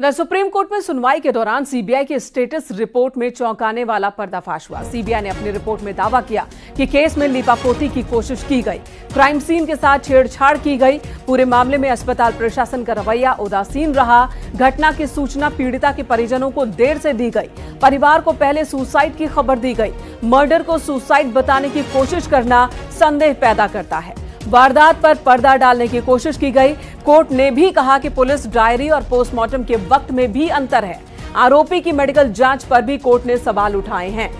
The supreme court में सुनवाई के दौरान सीबीआई की स्टेटस रिपोर्ट में चौंकाने वाला पर्दाफाश हुआ। सीबीआई ने अपनी रिपोर्ट में दावा किया कि केस में लिपापोती की कोशिश की गई। क्राइम सीन के साथ छेड़छाड़ की गई। पूरे मामले में अस्पताल प्रशासन का रवैया उदासीन रहा। घटना की सूचना पीड़िता के परिजनों को देर से दी गई। परिवार को पहले सुसाइड की खबर दी गई। मर्डर को सुसाइड बताने की कोशिश करना संदेह पैदा करता है। वारदात पर पर्दा डालने की कोशिश की गई। कोर्ट ने भी कहा कि पुलिस डायरी और पोस्टमार्टम के वक्त में भी अंतर है। आरोपी की मेडिकल जाँच पर भी कोर्ट ने सवाल उठाए हैं।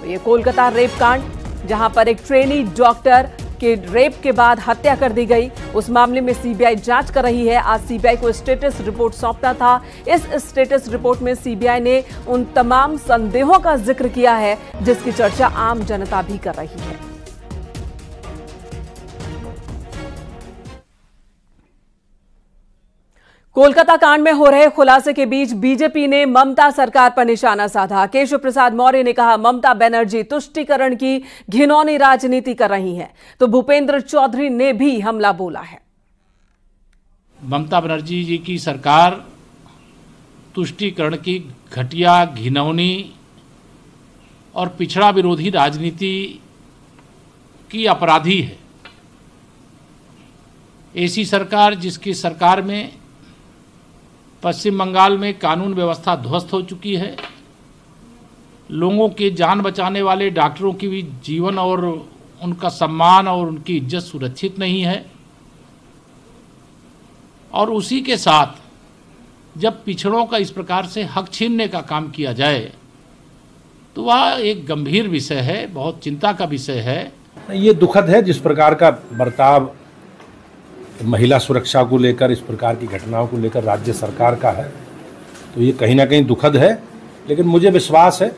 तो ये कोलकाता रेप कांड, जहाँ पर एक ट्रेनी डॉक्टर के रेप के बाद हत्या कर दी गई। उस मामले में सीबीआई जाँच कर रही है। आज सीबीआई को स्टेटस रिपोर्ट सौंपना था। इस स्टेटस रिपोर्ट में सीबीआई ने उन तमाम संदेहों का ज़िक्र किया है, जिसकी चर्चा आम जनता भी कर रही है। कोलकाता कांड में हो रहे खुलासे के बीच बीजेपी ने ममता सरकार पर निशाना साधा। केशव प्रसाद मौर्य ने कहा, ममता बनर्जी तुष्टिकरण की घिनौनी राजनीति कर रही हैं। तो भूपेंद्र चौधरी ने भी हमला बोला है। ममता बनर्जी जी की सरकार तुष्टिकरण की घटिया घिनौनी और पिछड़ा विरोधी राजनीति की अपराधी है। ऐसी सरकार जिसकी सरकार में पश्चिम बंगाल में कानून व्यवस्था ध्वस्त हो चुकी है। लोगों के जान बचाने वाले डॉक्टरों की भी जीवन और उनका सम्मान और उनकी इज़्ज़त सुरक्षित नहीं है। और उसी के साथ, जब पिछड़ों का इस प्रकार से हक छीनने का काम किया जाए तो वह एक गंभीर विषय है, बहुत चिंता का विषय है। ये दुखद है जिस प्रकार का बर्ताव महिला सुरक्षा को लेकर इस प्रकार की घटनाओं को लेकर राज्य सरकार का है तो ये कहीं ना कहीं दुखद है। लेकिन मुझे विश्वास है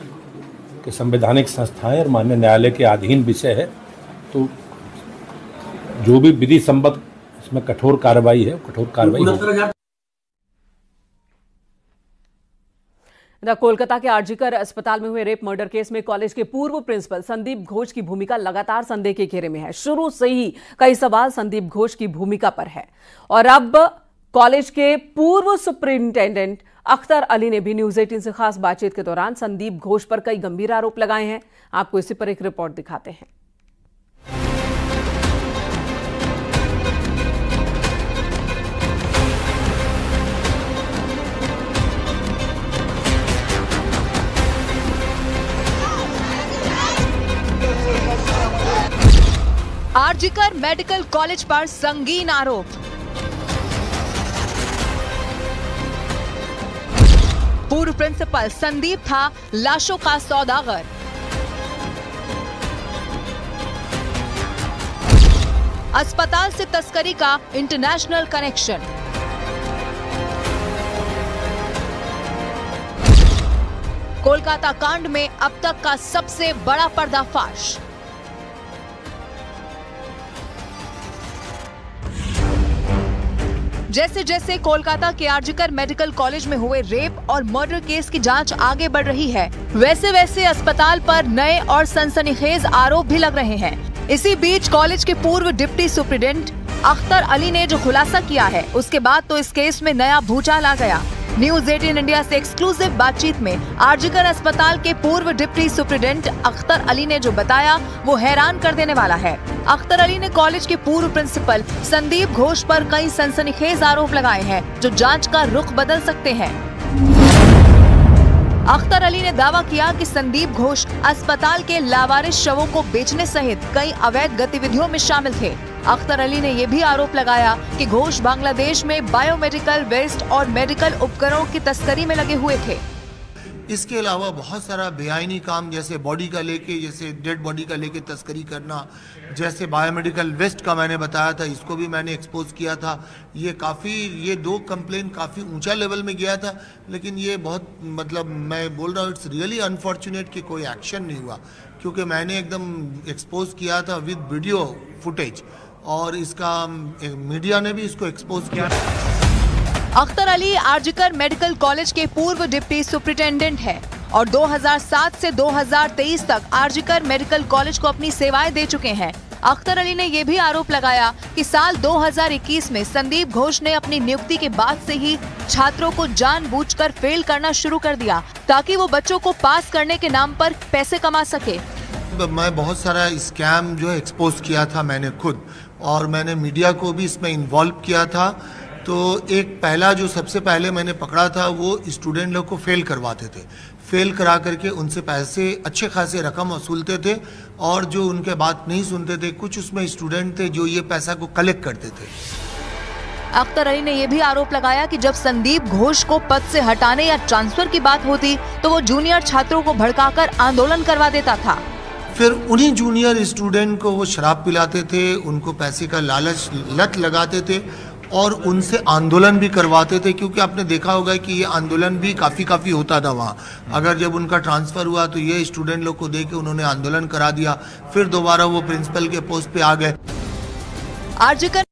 कि संवैधानिक संस्थाएँ और मान्य न्यायालय के अधीन विषय है तो जो भी विधि संबद्ध इसमें कठोर कार्रवाई है कठोर कार्रवाई कोलकाता के आरजीकर अस्पताल में हुए रेप मर्डर केस में कॉलेज के पूर्व प्रिंसिपल संदीप घोष की भूमिका लगातार संदेह के घेरे में है। शुरू से ही कई सवाल संदीप घोष की भूमिका पर है। और अब कॉलेज के पूर्व सुप्रिंटेंडेंट अख्तर अली ने भी न्यूज़ एटीन से खास बातचीत के दौरान संदीप घोष पर कई गंभीर आरोप लगाए हैं। आपको इसी पर एक रिपोर्ट दिखाते हैं। आरजीकर मेडिकल कॉलेज पर संगीन आरोप। पूर्व प्रिंसिपल संदीप था, लाशों का सौदागर। अस्पताल से तस्करी का इंटरनेशनल कनेक्शन। कोलकाता कांड में अब तक का सबसे बड़ा पर्दाफाश। जैसे जैसे कोलकाता के आरजीकर मेडिकल कॉलेज में हुए रेप और मर्डर केस की जाँच आगे बढ़ रही है वैसे वैसे अस्पताल पर नए और सनसनीखेज आरोप भी लग रहे हैं। इसी बीच कॉलेज के पूर्व डिप्टी सुप्रिंटेंडेंट अख्तर अली ने जो खुलासा किया है, उसके बाद तो इस केस में नया भूचाल आ गया। न्यूज़ एटीन इंडिया से एक्सक्लूसिव बातचीत में आरजीकर अस्पताल के पूर्व डिप्टी सुप्रिंटेंडेंट अख्तर अली ने जो बताया, वो हैरान कर देने वाला है। अख्तर अली ने कॉलेज के पूर्व प्रिंसिपल संदीप घोष पर कई सनसनीखेज आरोप लगाए हैं, जो जाँच का रुख बदल सकते हैं। अख्तर अली ने दावा किया कि संदीप घोष अस्पताल के लावारिस शवों को बेचने सहित कई अवैध गतिविधियों में शामिल थे। अख्तर अली ने यह भी आरोप लगाया कि घोष बांग्लादेश में बायोमेडिकल वेस्ट और मेडिकल उपकरणों की तस्करी में लगे हुए थे। इसके अलावा बहुत सारा बेआईनी काम, जैसे बॉडी का लेके, जैसे डेड बॉडी का लेके तस्करी करना, जैसे बायोमेडिकल वेस्ट का मैंने बताया था, इसको भी मैंने एक्सपोज किया था। ये काफ़ी, ये दो कंप्लेन काफ़ी ऊँचा लेवल में गया था, लेकिन ये बहुत मतलब मैं बोल रहा हूँ इट्स रियली अनफॉर्चुनेट कि कोई एक्शन नहीं हुआ, क्योंकि मैंने एकदम एक्सपोज किया था विद वीडियो फुटेज और इसका मीडिया ने भी इसको एक्सपोज किया। अख्तर अली आर्जिकर मेडिकल कॉलेज के पूर्व डिप्टी सुप्रिंटेंडेंट है और 2007 से 2023 तक आरजिकर मेडिकल कॉलेज को अपनी सेवाएँ दे चुके हैं। अख्तर अली ने यह भी आरोप लगाया कि साल 2021 में संदीप घोष ने अपनी नियुक्ति के बाद से ही छात्रों को जानबूझकर फेल करना शुरू कर दिया, ताकि वो बच्चों को पास करने के नाम पर पैसे कमा सके। मैं बहुत सारा स्कैम जो एक्सपोज किया था मैंने खुद और मैंने मीडिया को भी इसमें इन्वॉल्व किया था। तो एक पहला जो सबसे पहले मैंने पकड़ा था वो स्टूडेंट लोग को फेल करवाते थे। फेल करा करके उनसे पैसे अच्छे खासे रकम वसूलते थे और जो उनके बात नहीं सुनते थे कुछ उसमें स्टूडेंट थे जो ये पैसा को कलेक्ट करते थे। अख्तर अली ने यह भी आरोप लगाया कि जब संदीप घोष को पद से हटाने या ट्रांसफ़र की बात होती तो वो जूनियर छात्रों को भड़काकर आंदोलन करवा देता था। फिर उन्हीं जूनियर स्टूडेंट को वो शराब पिलाते थे उनको पैसे का लालच लत लगाते थे और उनसे आंदोलन भी करवाते थे, क्योंकि आपने देखा होगा कि ये आंदोलन भी काफ़ी काफ़ी होता था वहाँ। अगर जब उनका ट्रांसफ़र हुआ तो ये स्टूडेंट लोग को दे के उन्होंने आंदोलन करा दिया, फिर दोबारा वो प्रिंसिपल के पोस्ट पे आ गए। आरजीकर